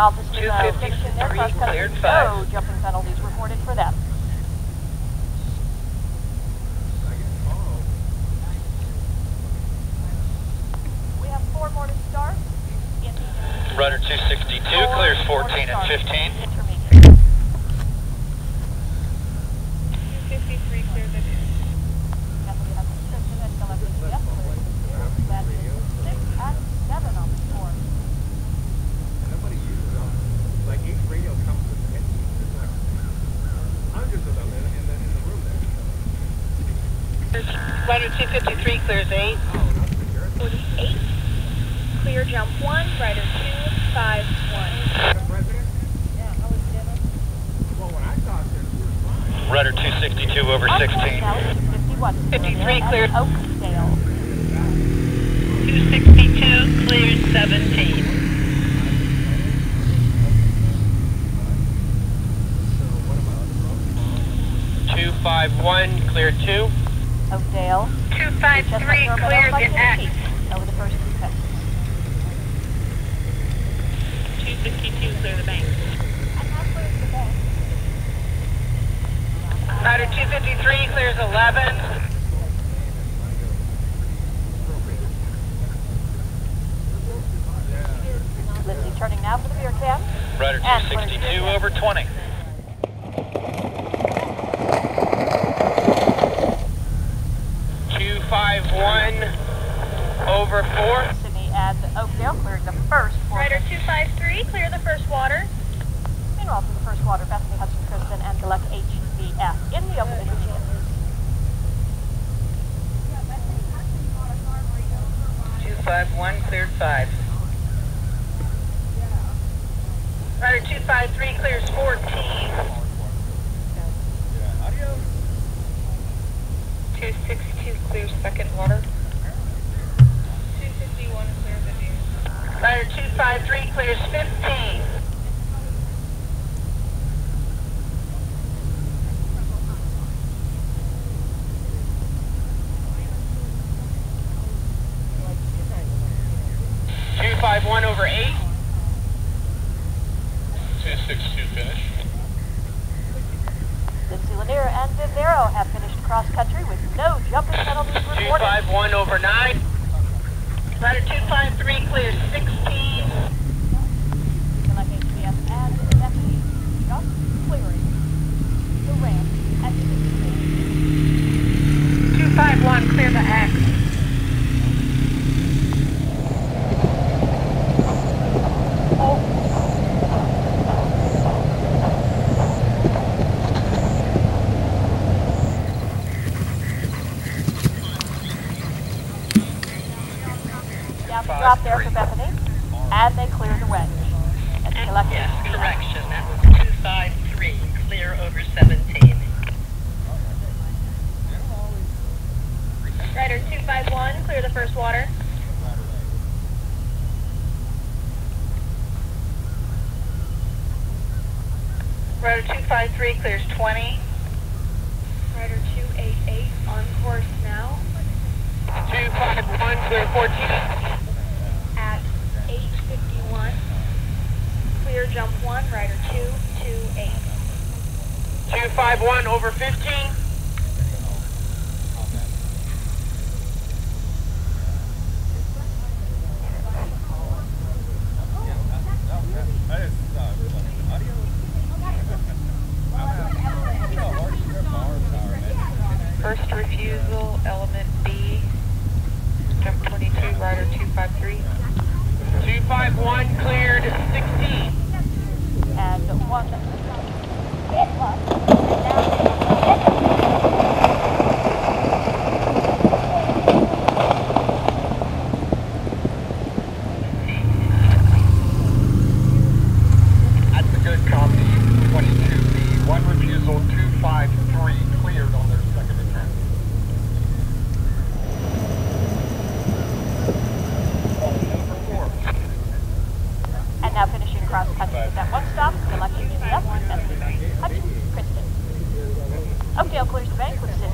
officers are finishing their uh, 253 cross country. cleared No oh, jumping penalties reported for them. We have four more to start. In 262 clears 14 and start. 15. Intermediate. 253 cleared the Deputy has description and selected yes clear. That is six and seven on the score. Nobody uses them. Like each radio comes with an There's like hundreds of them in, in, the, in the room Rider 253 clears 8. 48. Clear jump 1, rider 251. The president? Yeah, how is dinner? Well, when I talked to her, she was fine. Rudder 262 over 16. course now is 51. 53 cleared. Oakdale. 262 clears 17. Two five one clear two. Oakdale. 253 Chestnut clears Terminal in X. Over the first two pits. 262 clear the bank. Rider 253 clears 11. Lindsay turning now for the beer can. Rudder And 262 over 20. Two five one over four. Sydney and Oakdale clearing the first four Rider 253, clear the first water. Meanwhile, for the first water, Bethany Hutchins Kristen and Geluk HVF in the open intermediate. 251 cleared 5. Rider 253 clears 14. 262 clears second water. 251 clears the view. Rider 253 clears 15. Two five one over eight. Two six two finish. Lindsay Lanier and Vivero have finished cross country with no jumping penalties reported. five one over nine. Rider 253 clears 16. Geluk HVF and Bethany just clearing the ramp at 16. 251 clear the X. Down the drop there for Bethany. And they clear the wedge. And Geluk Yes, HVF. correction. That was 253, clear over 17. Rider 251, clear the first water. Rider 253 clears 20. Rider 288, on course now. Two five one clear 14. At 851. Clear jump 1, rider 228. Two five one over 15. That is, uh, audio? First refusal, element 251 cleared 16. And one. That's a good copy, 22B, one refusal, 253. cross country at one stop, the left Hutchins, Kristen. Oakdale clears the bank with